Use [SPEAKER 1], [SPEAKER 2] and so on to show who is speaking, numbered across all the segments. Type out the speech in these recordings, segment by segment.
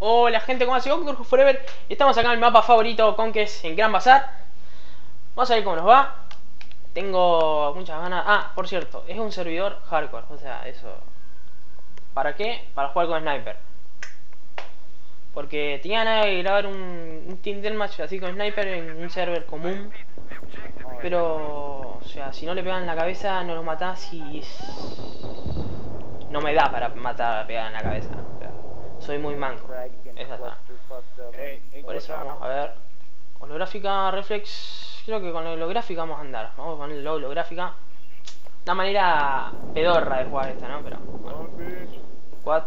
[SPEAKER 1] Hola gente, ¿cómo hace Doctor Who Forever? Estamos acá en el mapa favorito con que es en Gran Bazar. Vamos a ver cómo nos va. Tengo muchas ganas. Ah, por cierto, es un servidor hardcore O sea, eso. ¿Para qué? Para jugar con Sniper. Porque tenía ganas de grabar un, un Team Deathmatch así con Sniper en un server común. Pero... O sea, si no le pegan en la cabeza no lo matás y... No me da para matar, pegar en la cabeza soy muy manco. Esa está. Por eso vamos a ver. Holográfica, reflex. Creo que con la holográfica vamos a andar. Vamos a poner la holográfica. Una manera pedorra de jugar esta, ¿no? Pero. Bueno. Quad.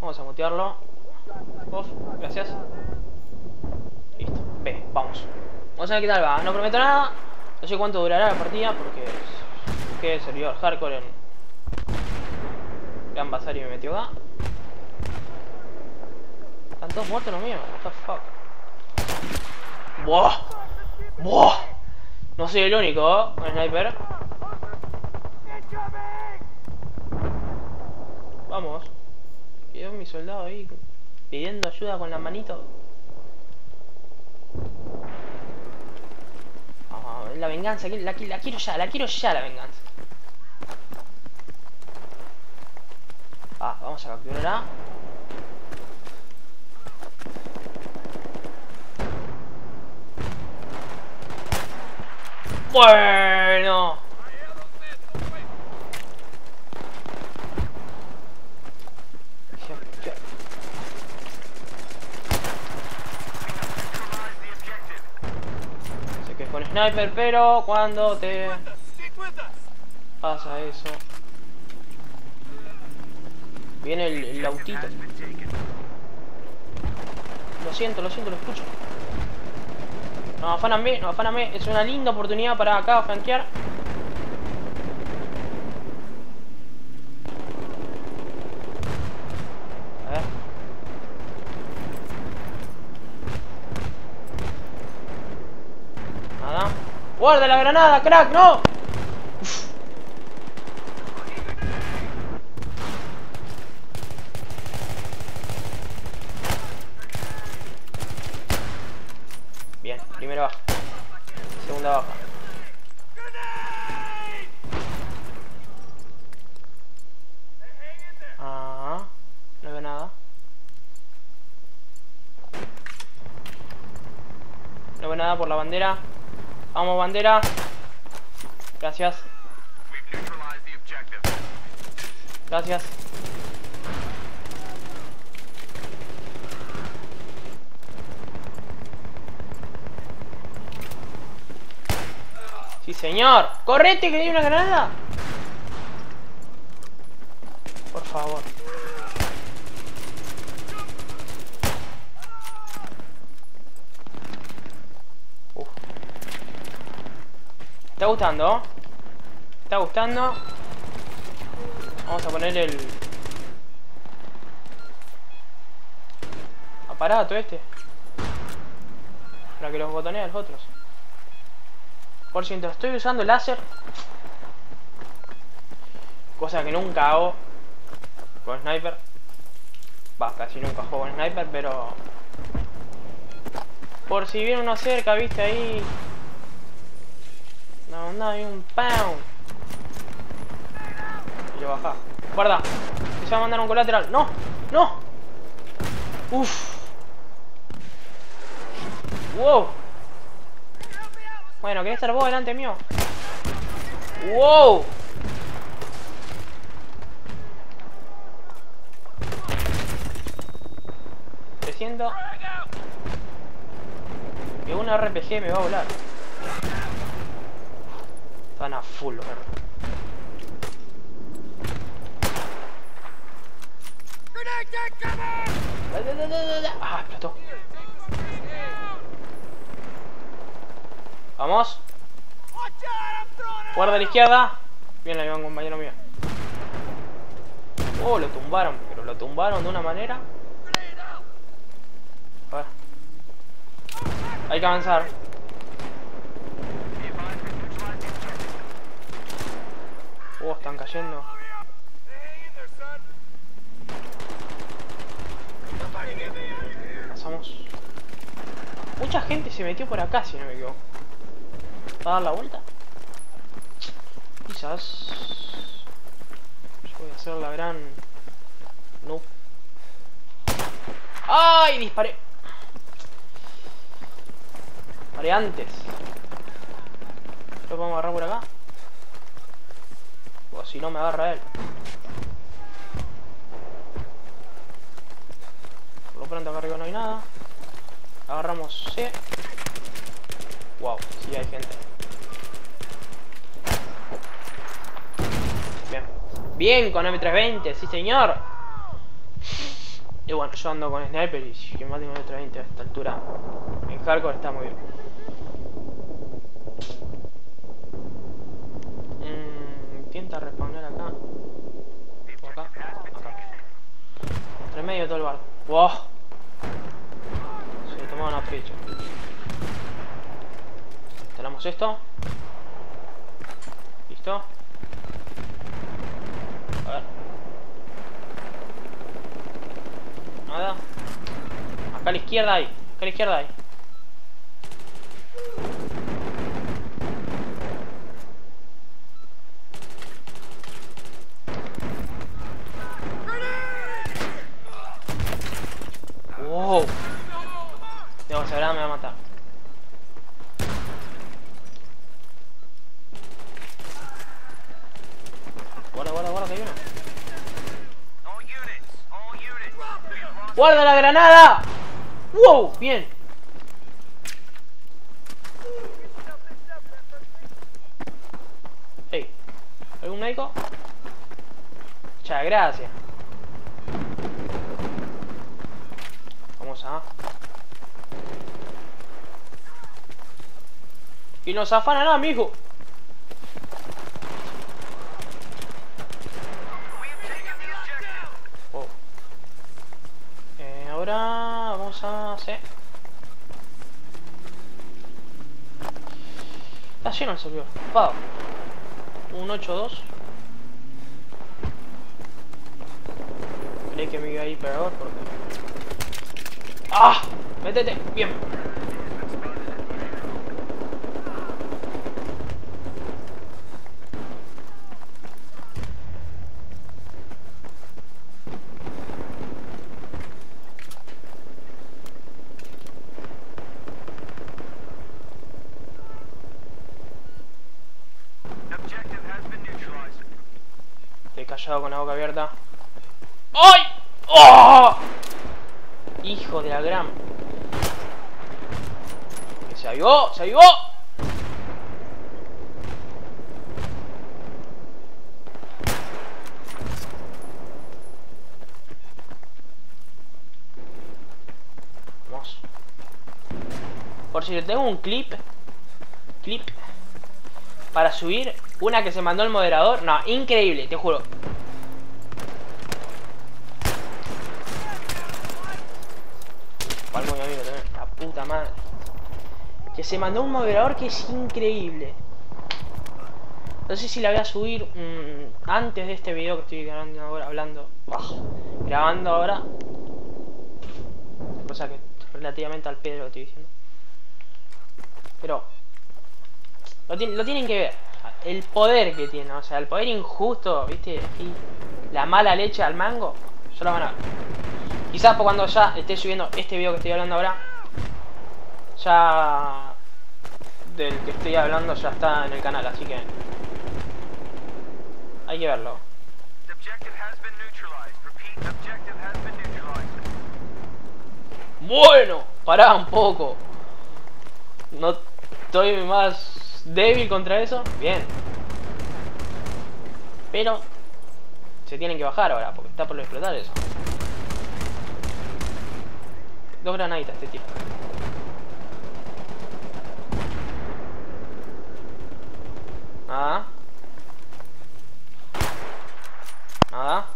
[SPEAKER 1] Vamos a mutearlo. Off. Gracias. Listo. B. Vamos. Vamos a ver qué tal va. No prometo nada. No sé cuánto durará la partida porque. Que el servidor hardcore en. Gran Bazar y me metió acá. Están todos muertos los míos. What the fuck. ¡Buah! ¡Buah! No soy el único, ¿eh? Sniper. Vamos. Quedó mi soldado ahí pidiendo ayuda con la manito. Vamos, la venganza, la, la quiero ya, la quiero ya la venganza. Ah, vamos a capturar Bueno. Sé que es con sniper, pero cuando te pasa eso, viene el, el autito. Lo siento, lo siento, lo escucho. No, afáname, no, afáname. Es una linda oportunidad para acá flanquear. A ver. Nada. ¡Guarda la granada, crack! ¡No! Primera baja. Baja. Ah, no veo nada. No veo nada por la bandera. Vamos, bandera. Gracias. Gracias. Sí, señor. ¡Correte que hay una granada! Por favor. Uf. ¿Está gustando? ¿Está gustando? Vamos a poner el... Aparato este. Para que los botonee los otros. Por cierto, estoy usando láser. Cosa que nunca hago con sniper. Va, casi nunca juego con sniper, pero... Por si viene uno cerca, viste ahí... No, no, hay un pound. Y lo baja. Guarda. Se va a mandar un colateral. ¡No! ¡No! Uf. Wow. Bueno, ¿querés estar vos delante mío? ¡Wow! siento que un RPG me va a volar. Están a full, ¿verdad? Ah, explotó. Vamos. Guarda a la izquierda. Bien, ahí va un compañero mío. Oh, lo tumbaron. Pero lo tumbaron de una manera. A ver. Hay que avanzar. Oh, están cayendo. Pasamos. Mucha gente se metió por acá, si no me equivoco. ¿Va a dar la vuelta? Quizás... Voy a hacer la gran... No. ¡Ay! Disparé. Disparé antes. ¿Lo podemos agarrar por acá? O si no me agarra él. Por lo pronto acá arriba no hay nada. Agarramos C. Wow, sí hay gente. Bien. Bien con M320, sí señor. Y bueno, yo ando con sniper y que más de M320 a esta altura en hardcore está muy bien. Mm, intenta responder acá. O acá. Acá. Entre medio de todo el barco. ¡Wow! Se tomaba una fecha. Instalamos esto. ¿Listo? A ver. Nada. Acá a la izquierda hay. Acá a la izquierda hay. Wow. Dios, ahora me va a matar. Guarda, guarda, guarda, que hay uno. ¡Guarda la granada! ¡Wow! Bien. Hey, ¿algún médico? Muchas gracias. Vamos a... Y nos afana nada, mijo. Wow. Eh, ahora vamos a hacer... Está lleno el servidor. Pau. Un 8-2. Creí que me iba a ir peor porque... ¡Ah! ¡Métete! Bien. Estoy callado con la boca abierta. ¡Ay! ¡Oh! Hijo de la gran. Que se avivó, se avivó. Vamos. Por si tengo un clip. Clip. Para subir una que se mandó el moderador. No, increíble, te juro. Que se mandó un moderador que es increíble. No sé si la voy a subir mmm, antes de este video que estoy grabando ahora, hablando. Grabando ahora. Cosa que relativamente al pedo lo estoy diciendo. Pero lo, lo, tienen que ver. El poder que tiene, o sea, el poder injusto, ¿viste? Y la mala leche al mango, ya lo van a ver. Quizás por cuando ya esté subiendo este video que estoy hablando ahora, ya del que estoy hablando ya está en el canal, así que hay que verlo. Bueno, pará un poco. No estoy más débil contra eso. Bien. Pero se tienen que bajar ahora porque está por explotar eso. Dos granaditas este tipo. Nada. Nada.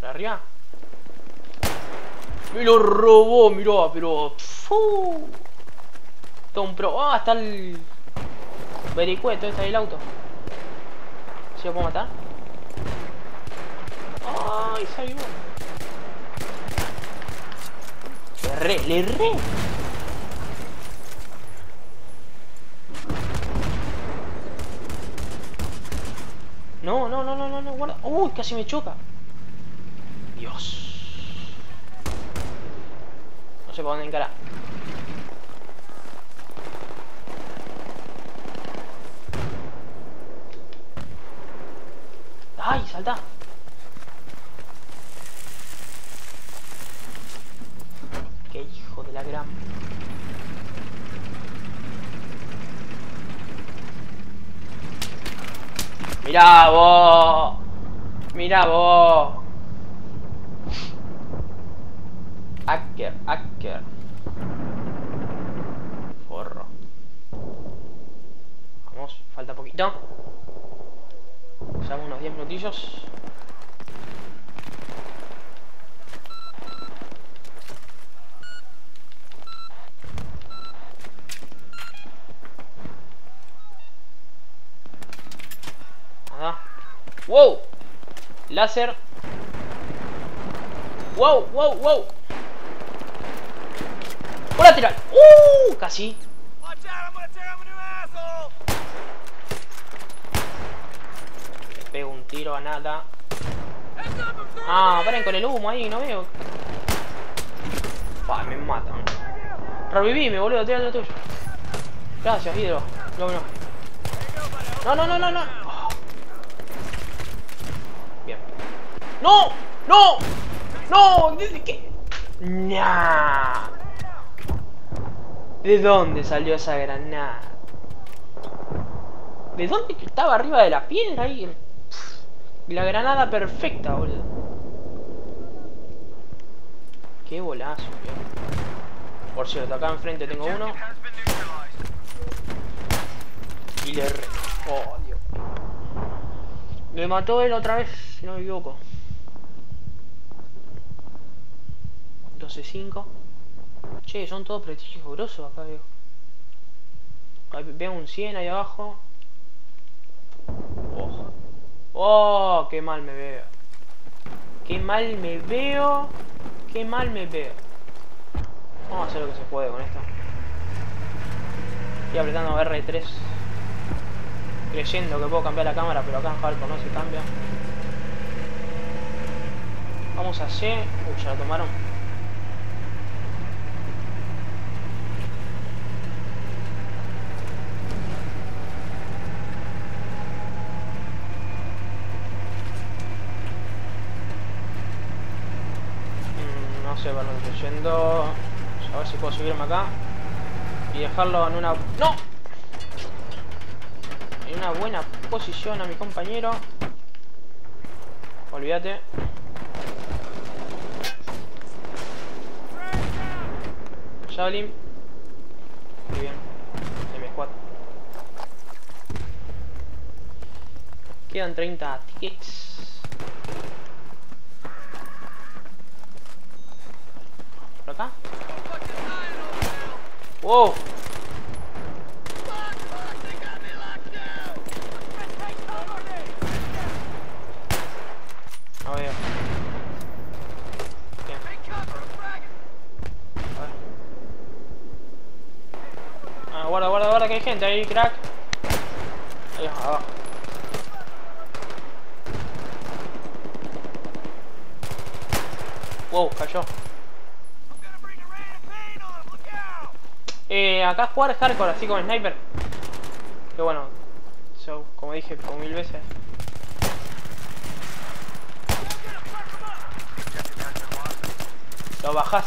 [SPEAKER 1] ¿Para arriba? Me lo robó, mirá, pero... ¡Fu! Un pro... ¡Ah! Está el... Vericueto, está ahí el auto. ¿Se lo puedo matar? ¡Ay! Se avivó. erré, le erré. No, no, no, no, no, no, guarda. Uy, casi me choca. Dios. No sé por dónde encarar. ¡Ay, salta! ¡Qué hijo de la gran! ¡Mirá vos! ¡Mirá vos! Hacker, hacker. Forro. Vamos, falta poquito. Ya unos 10 minutillos. Nada. ¡Wow! Láser. ¡Wow! ¡Wow! ¡Wow! ¡Un lateral! ¡Uh! Casi. Le pego un tiro a nada. Ah, paren con el humo ahí, no veo. Pa, me matan. Revivíme, boludo, tírate tuyo. Gracias, Hidro. No. No, no, no, no, no. Bien. ¡No! ¡No! ¡No! ¿De qué? Nah. ¿De dónde salió esa granada? ¿De dónde que estaba arriba de la piedra ahí? La granada perfecta, boludo. Qué bolazo, tío. Por cierto, acá enfrente tengo uno. Y le... Re... Oh, Dios. Me mató él otra vez, si no me equivoco. 12-5. Che, son todos prestigios grosos acá, viejo. Veo un 100 ahí abajo. Oh. oh, qué mal me veo. Qué mal me veo. Qué mal me veo. Vamos a hacer lo que se puede con esto. Estoy apretando R3. Creyendo que puedo cambiar la cámara, pero acá en Falco no se cambia. Vamos a C. Uy, ya la tomaron. No sé estoy yendo. A ver si puedo subirme acá. Y dejarlo en una... ¡No! En una buena posición a mi compañero. Olvídate. Javelin. Muy bien. M4. Quedan 30 tickets. ¿Por acá? ¡Wow! No veo. Bien. A ver. Ah, guarda, guarda, guarda que hay gente ahí, crack. Ahí, abajo. Wow, cayó. Eh, acá jugar hardcore así con sniper. Que bueno, como dije como mil veces. Lo bajás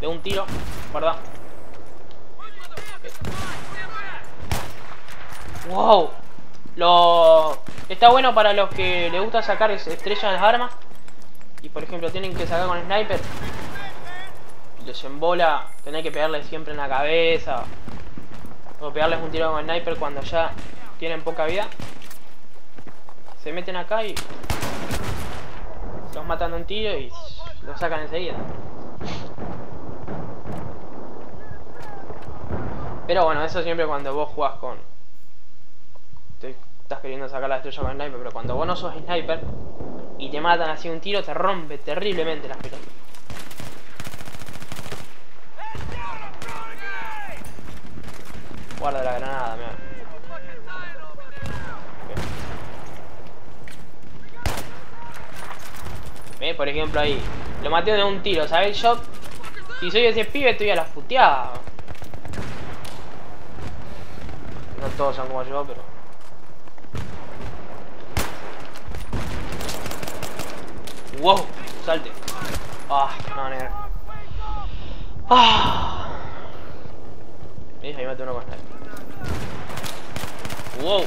[SPEAKER 1] de un tiro, ¿verdad? Wow. Lo está bueno para los que les gusta sacar estrellas en las armas. Y por ejemplo tienen que sacar con sniper les embola tener que pegarle siempre en la cabeza o pegarles un tiro con el sniper cuando ya tienen poca vida se meten acá y los matan de un tiro y los sacan enseguida pero bueno, eso siempre cuando vos jugás con estás queriendo sacar la estrella con el sniper pero cuando vos no sos sniper y te matan así un tiro, te rompe terriblemente las pelotas. Guarda la granada, mira. Ve, por ejemplo ahí. Lo maté de un tiro, ¿sabes? Yo, si soy ese pibe, estoy a la puteada. No todos son como yo, pero... ¡Wow! Salte. Ah, no, negro. Ah. ¿Ves? Ahí maté uno con él. ¡Wow!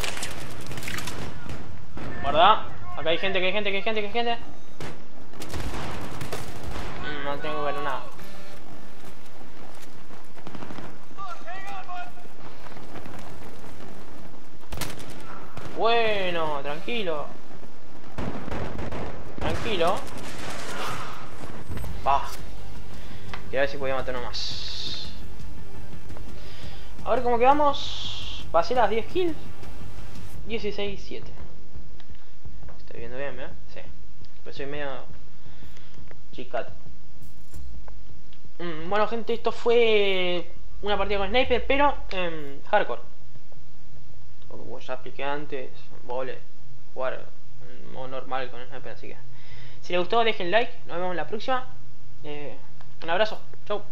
[SPEAKER 1] Guarda. Acá hay gente, que hay gente, que hay gente, que hay gente. Mm, no tengo que ver nada. Bueno, tranquilo. Tranquilo. Va. Y a ver si podía matar uno más. A ver cómo quedamos. Pasé las 10 kills. 16, 7. Estoy viendo bien, ¿verdad? Sí. Pues soy medio chicato. Mm, bueno, gente, esto fue una partida con Sniper, pero en hardcore. Como ya expliqué antes, vole, jugar en modo normal con Sniper, así que... Si les gustó, dejen like. Nos vemos en la próxima. Eh, un abrazo. Chau.